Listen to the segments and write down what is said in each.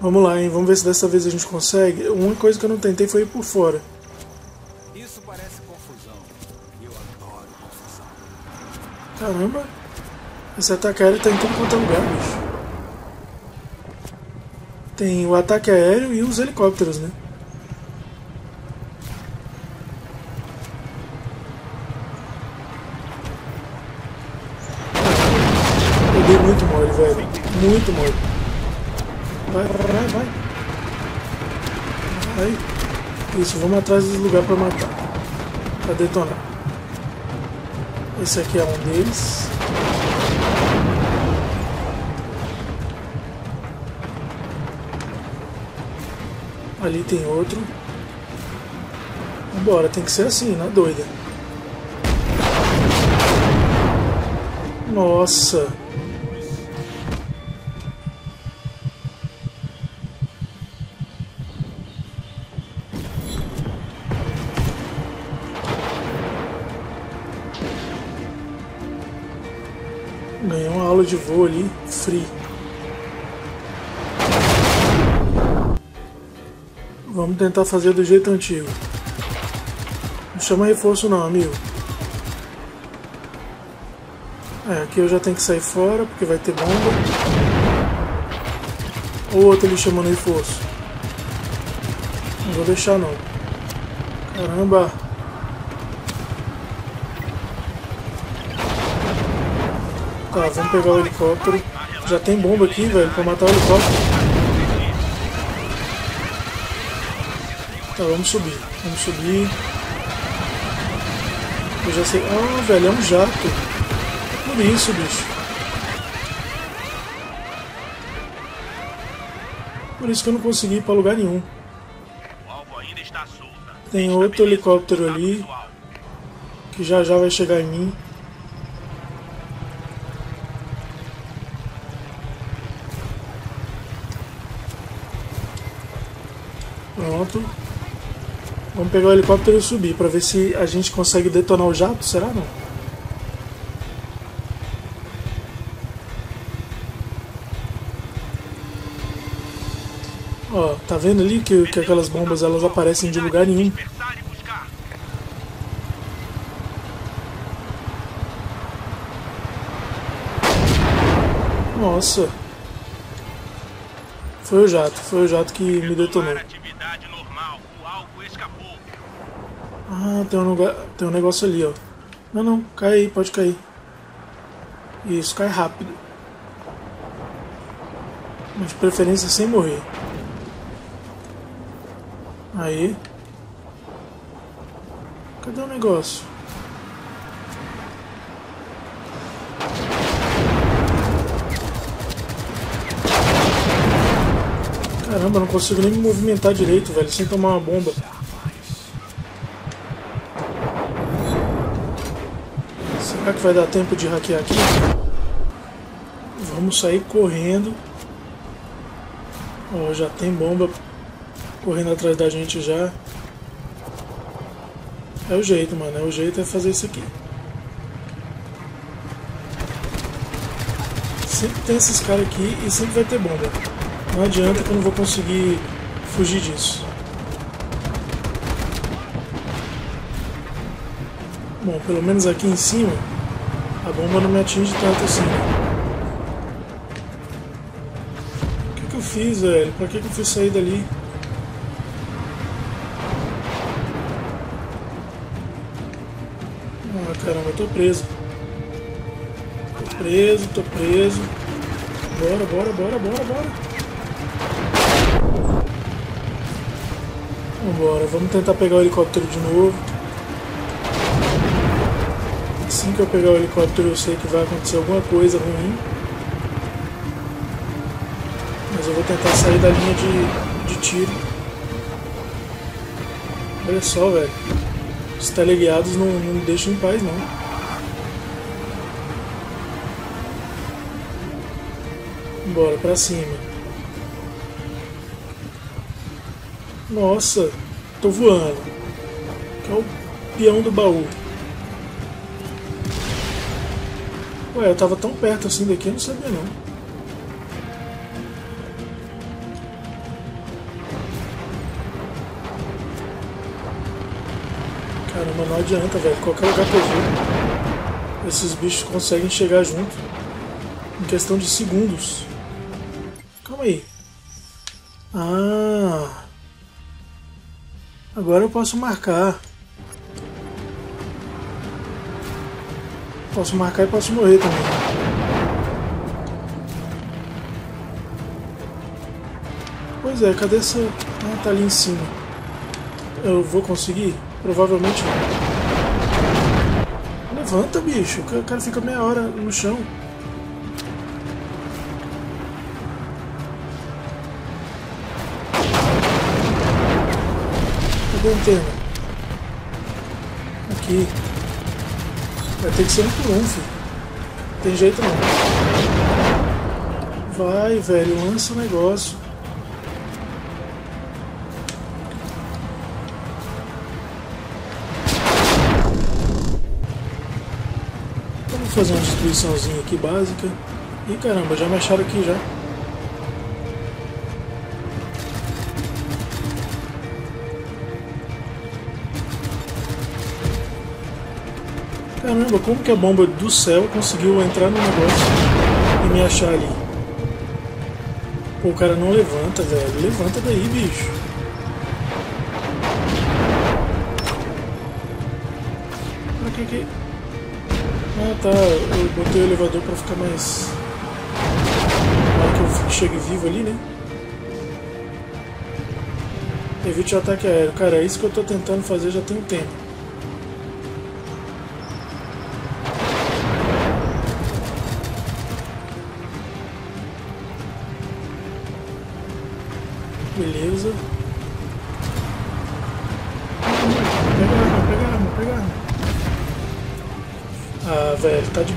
Vamos lá, hein? Vamos ver se dessa vez a gente consegue. Uma coisa que eu não tentei foi ir por fora. Isso parece confusão. Eu adoro confusão. Caramba! Esse ataque aéreo tá em tudo quanto é lugar, bicho. Tem o ataque aéreo e os helicópteros, né? Eu dei muito mole, velho. Muito mole. Vai, vai, vai. Vai. Isso, vamos atrás dos lugares pra matar. Pra detonar. Esse aqui é um deles. Ali tem outro. Vambora, tem que ser assim, na doida. Nossa. De voo ali, free. Vamos tentar fazer do jeito antigo. Não chama reforço não, amigo. É, aqui eu já tenho que sair fora, porque vai ter bomba. Ou outro ali chamando reforço. Não vou deixar não. Caramba! Tá, vamos pegar o helicóptero. Já tem bomba aqui, velho, pra matar o helicóptero. Tá, vamos subir. Vamos subir. Eu já sei. Ah, velho, é um jato. Por isso, bicho. Por isso que eu não consegui ir pra lugar nenhum. Tem outro helicóptero ali. Que já já vai chegar em mim. Pronto. Vamos pegar o helicóptero e subir para ver se a gente consegue detonar o jato, será não? Ó, tá vendo ali que, que aquelas bombas elas aparecem de lugar nenhum. Nossa. Foi o jato, foi o jato que me detonou. O alvo escapou. Ah, tem um, lugar, tem um negócio ali, ó. Não, não, cai aí, pode cair. Isso, cai rápido. Mas de preferência sem morrer. Aí. Cadê o negócio? Caramba, não consigo nem me movimentar direito, velho, sem tomar uma bomba. Será que vai dar tempo de hackear aqui? Vamos sair correndo. Ó, já tem bomba correndo atrás da gente já. É o jeito, mano. É o jeito é fazer isso aqui. Sempre tem esses caras aqui e sempre vai ter bomba. Não adianta que eu não vou conseguir fugir disso. Bom, pelo menos aqui em cima a bomba não me atinge tanto assim. O que, que eu fiz, velho? Pra que, que eu fui sair dali? Ah, caramba, eu tô preso. Tô preso, tô preso. Bora, bora, bora, bora, bora. Vambora, vamos tentar pegar o helicóptero de novo. Assim que eu pegar o helicóptero eu sei que vai acontecer alguma coisa ruim. Mas eu vou tentar sair da linha de, de tiro. Olha só, velho. Os teleguiados não, não me deixam em paz, não. Bora pra cima. Nossa, tô voando. Que é o peão do baú. Ué, eu tava tão perto assim daqui, eu não sabia não. Caramba, não adianta, velho. Qualquer lugar que eu vi, esses bichos conseguem chegar junto em questão de segundos. Calma aí. Ah, Agora eu posso marcar. Posso marcar e posso morrer também. Pois é, cadê essa... Ah, tá ali em cima. Eu vou conseguir? Provavelmente não. Levanta, bicho. O cara fica meia hora no chão. Antena? Aqui. Vai ter que ser um por um. Tem jeito não. Vai, velho, lança o negócio. Vamos fazer uma destruiçãozinha aqui básica. Ih, caramba, já me acharam aqui já. Caramba, como que a bomba do céu conseguiu entrar no negócio e me achar ali? Pô, o cara não levanta, velho. Levanta daí, bicho. Pra que que... Ah, tá. Eu botei o elevador pra ficar mais... Para que eu chegue vivo ali, né? Evite o ataque aéreo. Cara, é isso que eu tô tentando fazer já tem um tempo.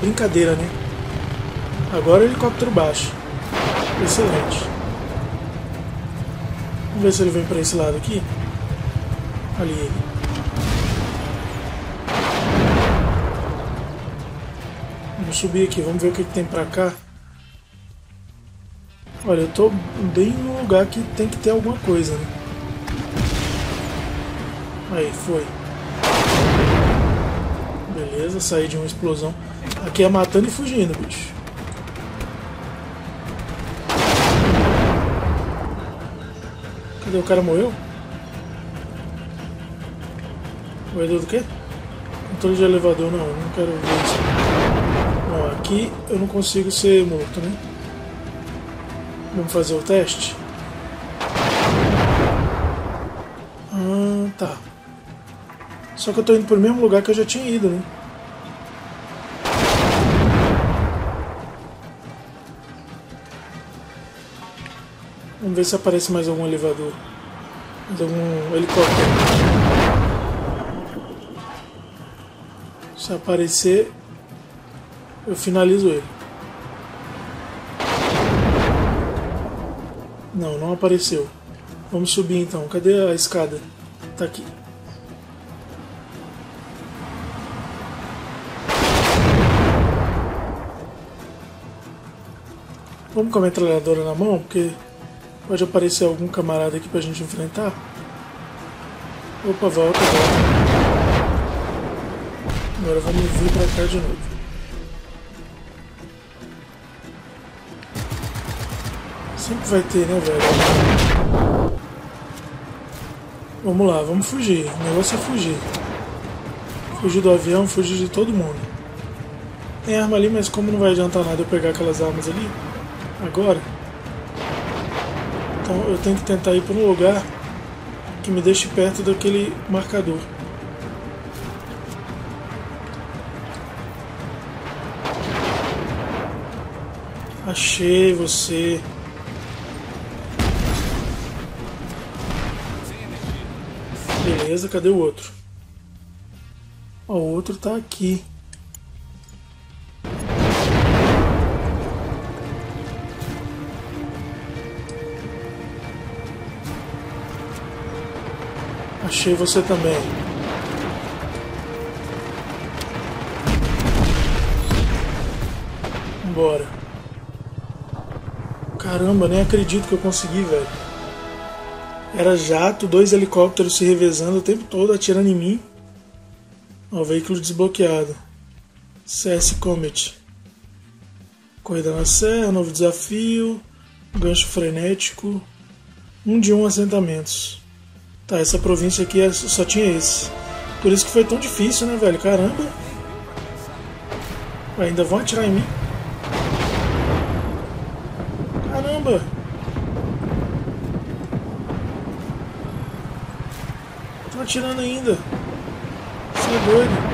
Brincadeira, né? Agora o helicóptero baixo. Excelente. Vamos ver se ele vem pra esse lado aqui. Ali ele. Vamos subir aqui, vamos ver o que, tem pra cá. Olha, eu tô bem no lugar que tem que ter alguma coisa, né? Aí, foi. Beleza, saí de uma explosão. Aqui é matando e fugindo, bicho. Cadê o cara morreu? Moedor do quê? Controle de elevador, não, não quero ver isso. Bom, aqui eu não consigo ser morto, né? Vamos fazer o teste? Ah, tá. Só que eu tô indo pro mesmo lugar que eu já tinha ido, né? Ver se aparece mais algum elevador. Mais algum helicóptero. Se aparecer, eu finalizo ele. Não, não apareceu. Vamos subir então. Cadê a escada? Tá aqui. Vamos com a metralhadora na mão, porque pode aparecer algum camarada aqui pra gente enfrentar. Opa, volta, volta. Agora vamos vir pra cá de novo. Sempre vai ter, né, velho? Vamos lá, vamos fugir. O negócio é fugir. Fugir do avião, fugir de todo mundo. Tem arma ali, mas como não vai adiantar nada eu pegar aquelas armas ali, agora, então eu tenho que tentar ir para um lugar que me deixe perto daquele marcador. Achei você. Beleza, cadê o outro? O outro tá aqui. Achei você também. Bora. Caramba, nem acredito que eu consegui, velho. Era jato, dois helicópteros se revezando o tempo todo, atirando em mim. Ó, veículo desbloqueado. CS Comet. Corrida na Serra, novo desafio. Gancho frenético. Um de um assentamentos. Tá, essa província aqui é- só tinha esse. Por isso que foi tão difícil, né, velho? Caramba. Ainda vão atirar em mim. Caramba. Estão atirando ainda. Você é doido.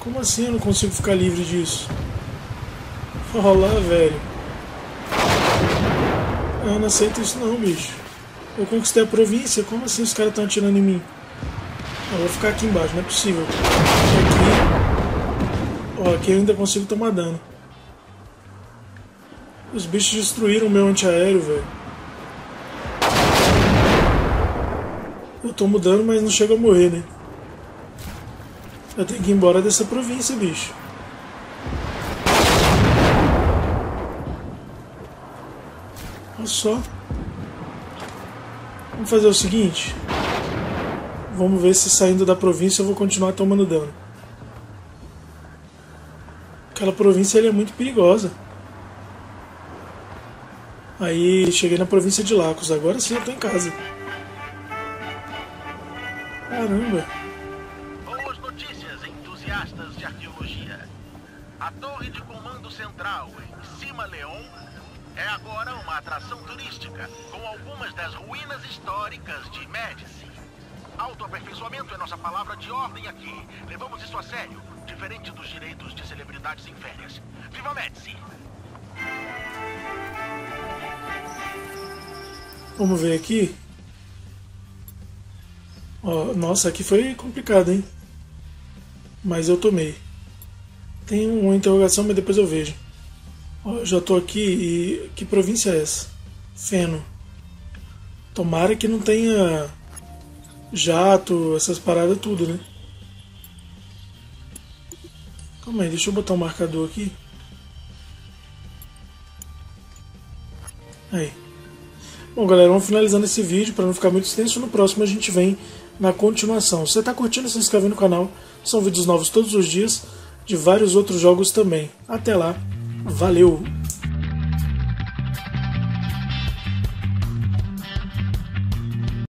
Como assim eu não consigo ficar livre disso? Olha lá, velho. Eu não aceito isso não, bicho. Eu conquistei a província, como assim os caras estão atirando em mim? Eu vou ficar aqui embaixo, não é possível. Aqui. Ó, aqui eu ainda consigo tomar dano. Os bichos destruíram o meu antiaéreo, velho. Eu tomo dano, mas não chego a morrer, né? Eu tenho que ir embora dessa província, bicho. Só. Vamos fazer o seguinte. Vamos ver se saindo da província eu vou continuar tomando dano. Aquela província é muito perigosa. Aí cheguei na província de Lacos. Agora sim eu tô em casa. Caramba. Boas notícias, entusiastas de arqueologia. A torre de comando central em Cima Leon é agora uma atração turística, com algumas das ruínas históricas de Médici. Autoaperfeiçoamento é nossa palavra de ordem aqui. Levamos isso a sério, diferente dos direitos de celebridades em férias. Viva Médici! Vamos ver aqui. Ó, nossa, aqui foi complicado, hein? Mas eu tomei. Tem uma interrogação, mas depois eu vejo. Já tô aqui e. Que província é essa? Feno. Tomara que não tenha jato, essas paradas tudo, né? Calma aí, deixa eu botar um marcador aqui. Aí. Bom, galera, vamos finalizando esse vídeo para não ficar muito extenso. No próximo a gente vem na continuação. Se você está curtindo, se inscreve no canal. São vídeos novos todos os dias de vários outros jogos também. Até lá, valeu!